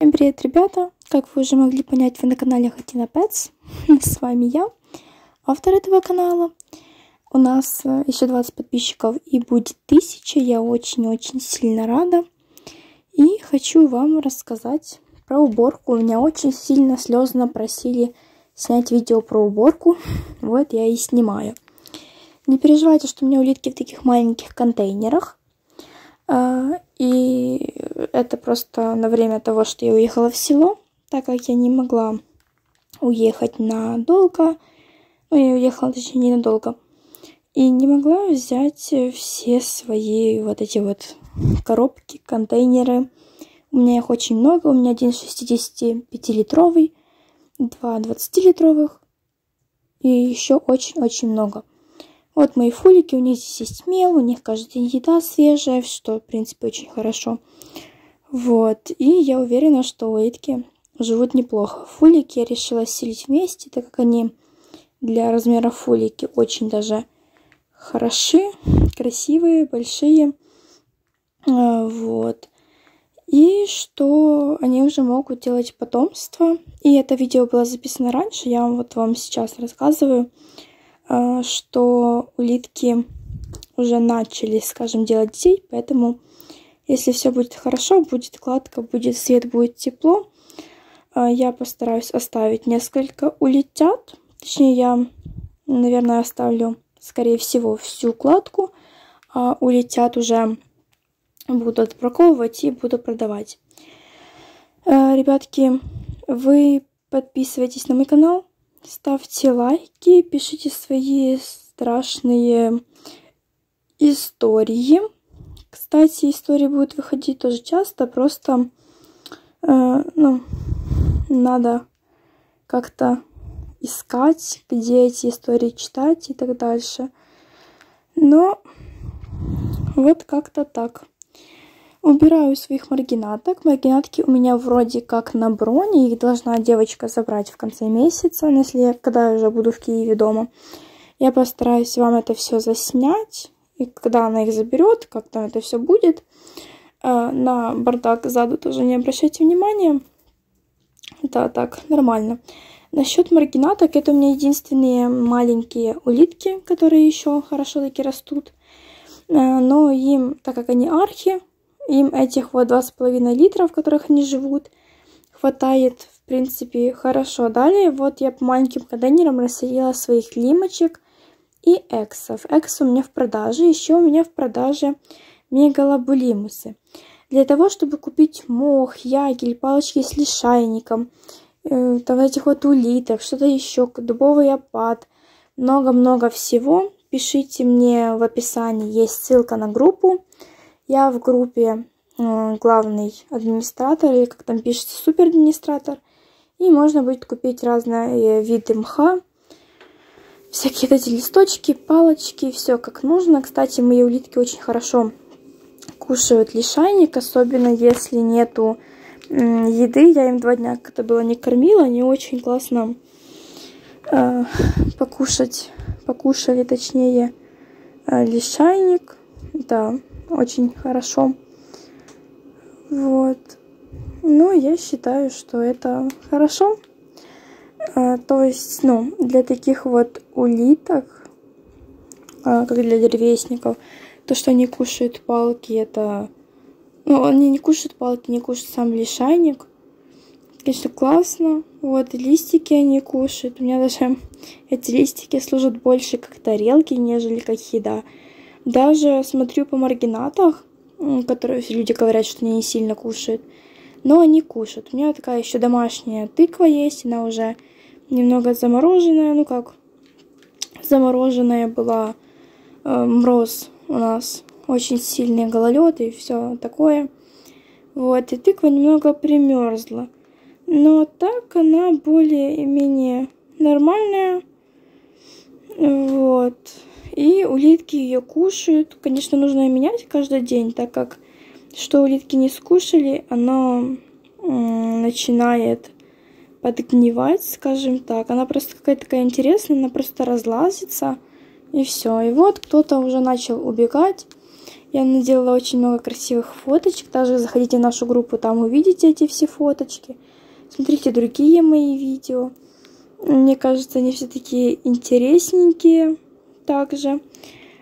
Всем привет, ребята! Как вы уже могли понять, вы на канале Хатина Pets. С вами я, автор этого канала. У нас э, еще 20 подписчиков и будет 1000. Я очень-очень сильно рада. И хочу вам рассказать про уборку. Меня очень сильно слезно просили снять видео про уборку. Вот я и снимаю. Не переживайте, что у меня улитки в таких маленьких контейнерах. А, и это просто на время того, что я уехала в село, так как я не могла уехать надолго. Ну, я уехала, точнее, ненадолго. И не могла взять все свои вот эти вот коробки, контейнеры. У меня их очень много. У меня один 65-литровый, два 20-литровых. И еще очень-очень много. Вот мои фулики, у них здесь есть мел, у них каждый день еда свежая, что, в принципе, очень хорошо. Вот, и я уверена, что улитки живут неплохо. Фулики я решила селить вместе, так как они для размера фулики очень даже хороши, красивые, большие. А, вот. И что они уже могут делать потомство. И это видео было записано раньше, я вот вам сейчас рассказываю. А, что улитки уже начали, скажем, делать детей, поэтому если все будет хорошо, будет гладко, будет свет, будет тепло, а, я постараюсь оставить несколько улетят. Точнее, я, наверное, оставлю, скорее всего, всю кладку, а улетят уже буду отбраковывать и буду продавать. Ребятки, вы подписывайтесь на мой канал, Ставьте лайки, пишите свои страшные истории. Кстати, истории будут выходить тоже часто, просто э, ну, надо как-то искать, где эти истории читать и так дальше. Но вот как-то так. Убираю своих маргинаток. Маргинатки у меня вроде как на броне. Их должна девочка забрать в конце месяца, если я, когда я уже буду в Киеве дома. Я постараюсь вам это все заснять. И когда она их заберет, как там это все будет. Э, на бардак сзади тоже не обращайте внимания. Это так, нормально. Насчет маргинаток, это у меня единственные маленькие улитки, которые еще хорошо таки растут. Э, но им, так как они архи, им этих вот 2,5 литра, в которых они живут, хватает, в принципе, хорошо. Далее вот я по маленьким контейнерам расселила своих лимочек и эксов. Экс у меня в продаже. Еще у меня в продаже мегалобулимусы. Для того, чтобы купить мох, ягель, палочки с лишайником, э, там этих вот улиток, что-то еще, дубовый опад, много-много всего, пишите мне в описании, есть ссылка на группу. Я в группе э, главный администратор, или как там пишется, супер администратор. И можно будет купить разные виды мха, всякие эти листочки, палочки, все как нужно. Кстати, мои улитки очень хорошо кушают лишайник, особенно если нету еды. Я им два дня, когда было не кормила, они очень классно э, покушать, покушали, точнее, э, лишайник. Да, очень хорошо. Вот. Ну, я считаю, что это хорошо. А, то есть, ну, для таких вот улиток, а, как для древесников, то, что они кушают палки, это... Ну, они не кушают палки, не кушают сам лишайник. Конечно, классно. Вот, листики они кушают. У меня даже эти листики служат больше как тарелки, нежели как еда. Даже смотрю по маргинатах, которые люди говорят, что они не сильно кушают. Но они кушают. У меня такая еще домашняя тыква есть, она уже немного замороженная. Ну как, замороженная была. Э, мороз у нас очень сильный гололед и все такое. Вот, и тыква немного примерзла. Но так она более-менее нормальная. Вот. И улитки ее кушают. Конечно, нужно менять каждый день, так как что улитки не скушали, оно начинает подгнивать, скажем так. Она просто какая-то такая интересная, она просто разлазится, и все. И вот кто-то уже начал убегать. Я наделала очень много красивых фоточек. Также заходите в нашу группу, там увидите эти все фоточки. Смотрите другие мои видео. Мне кажется, они все такие интересненькие также.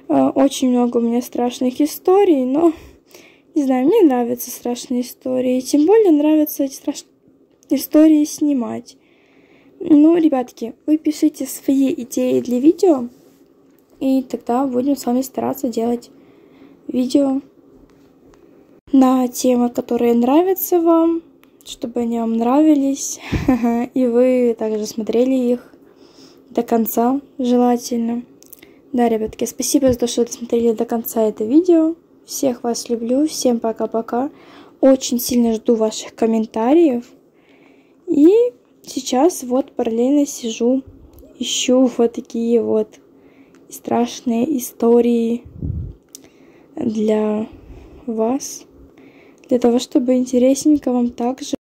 Э, очень много у меня страшных историй, но не знаю, мне нравятся страшные истории. Тем более нравятся эти страшные истории снимать. Ну, ребятки, вы пишите свои идеи для видео, и тогда будем с вами стараться делать видео на темы, которые нравятся вам, чтобы они вам нравились, и вы также смотрели их до конца, желательно. Да, ребятки, спасибо за то, что досмотрели до конца это видео. Всех вас люблю, всем пока-пока. Очень сильно жду ваших комментариев. И сейчас вот параллельно сижу, ищу вот такие вот страшные истории для вас, для того, чтобы интересненько вам также